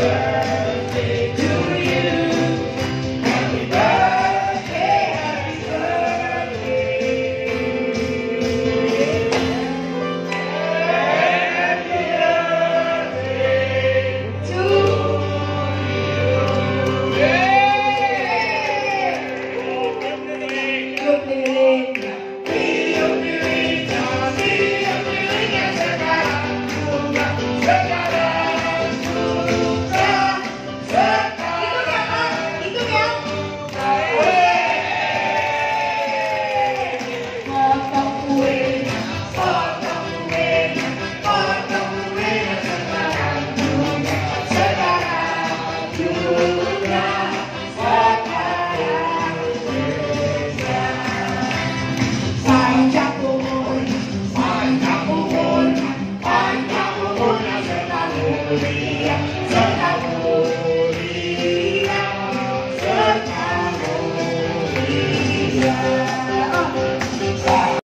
Yeah. Hallelujah.